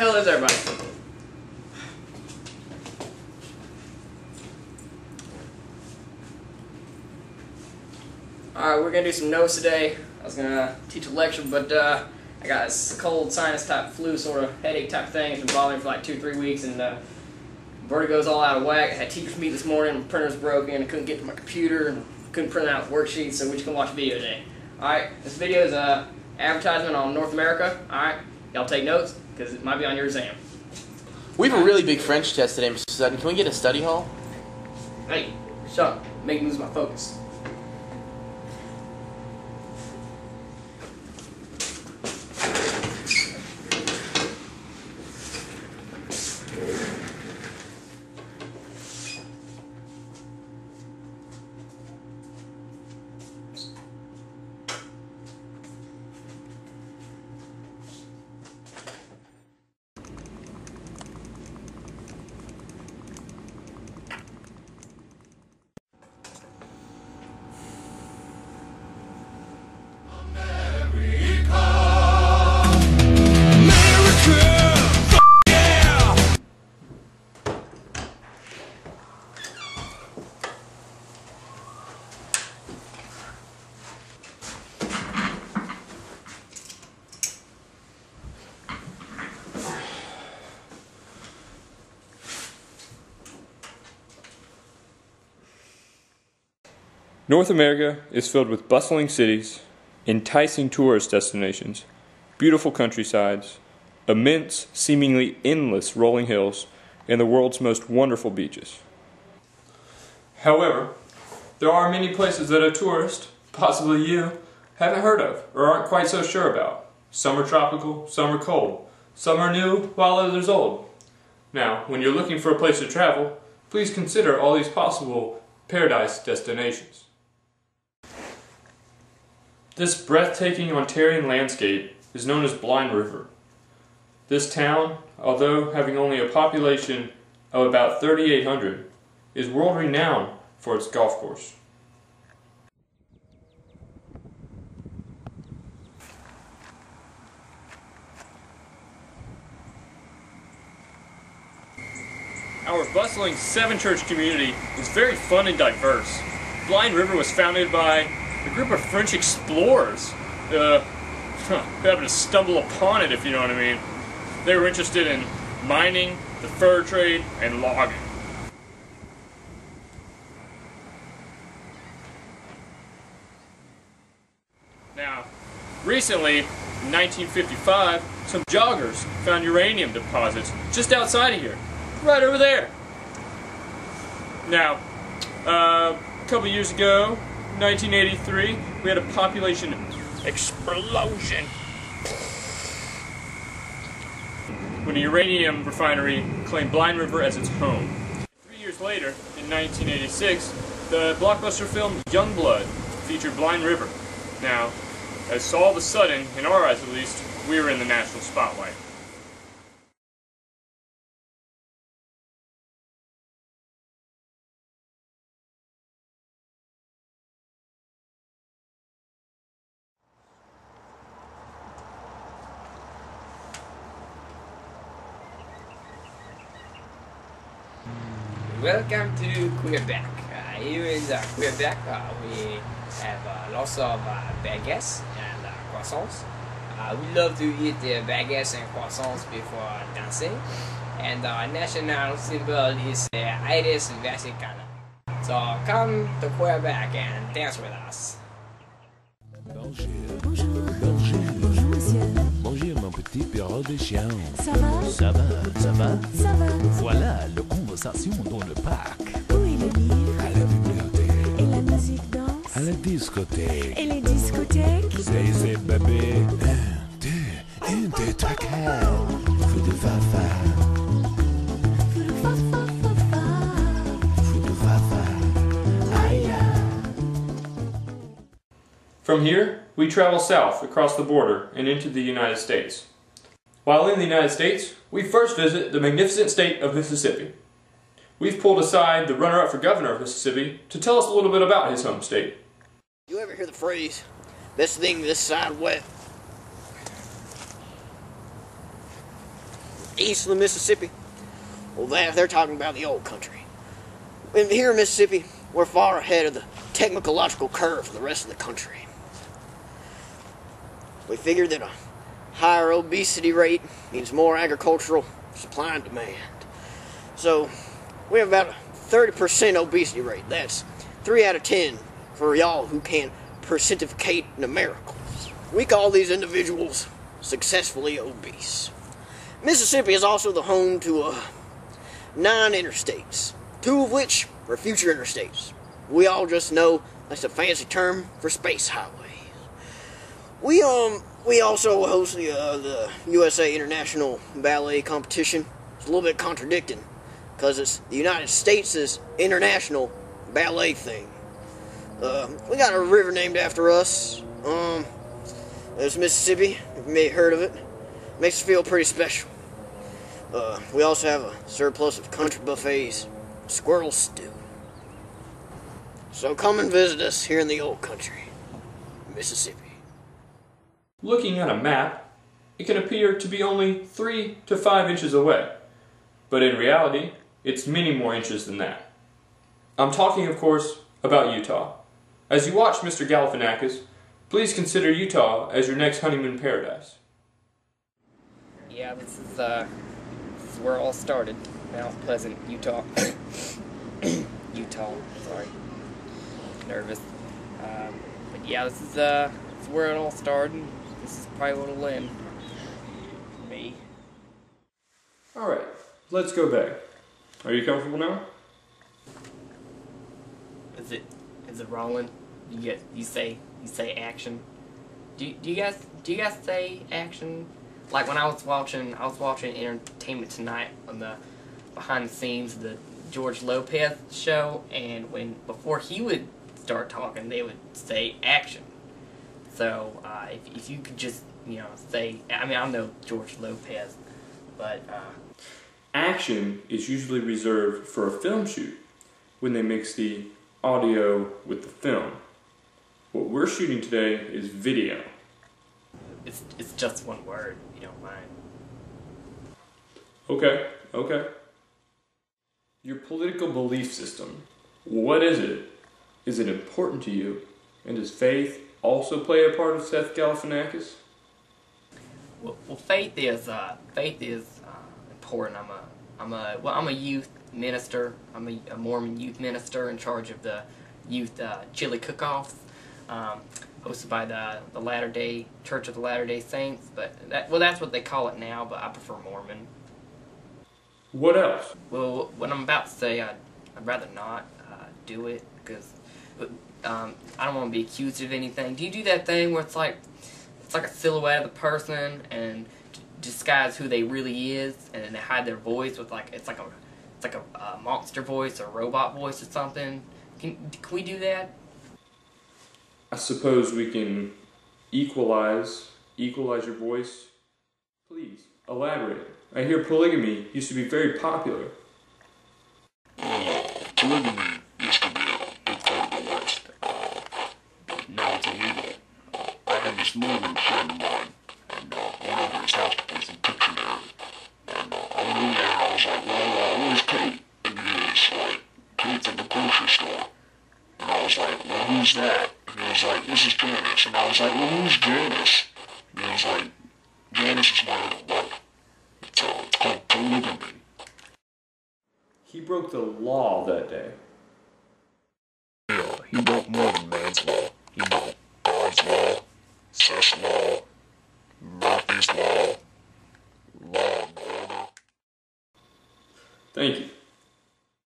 hell is everybody? Alright, we're gonna do some notes today. I was gonna teach a lecture, but uh, I got this cold sinus type flu sort of headache type thing. It's been bothering me for like two, three weeks, and uh, vertigo's all out of whack. I had teachers meet this morning, my printer's broken, I couldn't get to my computer, and couldn't print out worksheets, so we just gonna watch a video today. Alright, this video is a advertisement on North America. Alright, y'all take notes, because it might be on your exam. We have a really big French test today, Mr. Sutton. Can we get a study hall? Hey, shut up. Make me lose my focus. North America is filled with bustling cities, enticing tourist destinations, beautiful countrysides, immense, seemingly endless rolling hills, and the world's most wonderful beaches. However, there are many places that a tourist, possibly you, haven't heard of or aren't quite so sure about. Some are tropical, some are cold, some are new, while others old. Now, when you're looking for a place to travel, please consider all these possible paradise destinations. This breathtaking Ontarian landscape is known as Blind River. This town, although having only a population of about 3,800, is world renowned for its golf course. Our bustling Seven Church community is very fun and diverse. Blind River was founded by a group of French explorers uh, who happened to stumble upon it, if you know what I mean. They were interested in mining, the fur trade, and logging. Now, recently, in 1955, some joggers found uranium deposits just outside of here, right over there. Now, uh, a couple years ago, 1983, we had a population explosion. When a uranium refinery claimed Blind River as its home. Three years later, in 1986, the blockbuster film Youngblood featured Blind River. Now, as all of a sudden, in our eyes at least, we were in the national spotlight. Welcome to Quebec. Uh, here in uh, Quebec, uh, we have uh, lots of uh, baguettes and uh, croissants. We love to eat uh, baguettes and croissants before dancing. And our national symbol is the iris versicolor. So come to Quebec and dance with us. Bonjour. Bonjour. Bonjour, monsieur. Bonjour, mon petit perro de chien. Ça va Ça va, ça va Ça va Voilà la conversation dans le parc. Où est le livre À la bibliothèque. Et la musique danse À la discothèque. Et les discothèques C'est, c'est, bébé. Un, deux, un, deux, trois, quatre. Fou de fafa. Fa, fa, fa, fa. Fou de fafa. Aïe. From here, we travel south across the border and into the United States. While in the United States, we first visit the magnificent state of Mississippi. We've pulled aside the runner up for governor of Mississippi to tell us a little bit about his home state. You ever hear the phrase, this thing this side wet? east of the Mississippi. Well, they, they're talking about the old country. And here in Mississippi, we're far ahead of the technological curve of the rest of the country. We figured that a higher obesity rate means more agricultural supply and demand. So, we have about a 30% obesity rate. That's 3 out of 10 for y'all who can percentificate numericals. We call these individuals successfully obese. Mississippi is also the home to uh, nine interstates, two of which are future interstates. We all just know that's a fancy term for space highways. We um we also host the uh, the USA International Ballet Competition. It's a little bit contradicting because it's the United States' international ballet thing. Uh, we got a river named after us. Um, it's Mississippi. You may have heard of it, makes us feel pretty special. Uh, we also have a surplus of country buffets, squirrel stew. So come and visit us here in the old country, Mississippi. Looking at a map, it can appear to be only 3 to 5 inches away, but in reality, it's many more inches than that. I'm talking, of course, about Utah. As you watch Mr. Galifianakis, please consider Utah as your next honeymoon paradise. Yeah, this is uh, this is where it all started. Mount Pleasant, Utah. Utah, sorry, nervous. Um, but yeah, this is uh, this is where it all started. This is probably what'll end. Me. Alright, let's go back. Are you comfortable now? Is it is it rolling? You get you say you say action. Do do you guys do you guys say action? Like when I was watching I was watching Entertainment Tonight on the behind the scenes of the George Lopez show, and when before he would start talking, they would say action. So uh, if if you could just you know say I mean I know George Lopez, but uh, Action is usually reserved for a film shoot when they mix the audio with the film. What we're shooting today is video. it's it's just one word. if You don't mind. Okay, okay. Your political belief system. What is it? Is it important to you? And does faith also play a part of Seth Galifianakis? Well, well faith is uh, faith is uh, important. I'm a I'm a well I'm a youth minister. I'm a, a Mormon youth minister in charge of the youth uh, chili cook-offs, um, hosted by the the Latter Day Church of the Latter Day Saints. But that, well, that's what they call it now. But I prefer Mormon. What else? Well, what I'm about to say, I'd, I'd rather not uh, do it because um, I don't want to be accused of anything. Do you do that thing where it's like it's like a silhouette of the person and d- disguise who they really is, and then they hide their voice with like it's like a it's like a, uh monster voice or robot voice or something? Can can we do that? I suppose we can equalize equalize your voice. Please elaborate. I hear polygamy used to be very popular. polygamy used to be a big part of the West. But now it's illegal. I had this Mormon friend and uh, went over his house with. And uh, I I was like, well, uh, where's Kate? And he was like, Kate's at the grocery store. And I was like, well, who's that? And he was like, this is Janice. And I was like, well, who's Janice? And he was like, Janice is my little wife. It's, uh, it's called polygamy. He broke the law that day.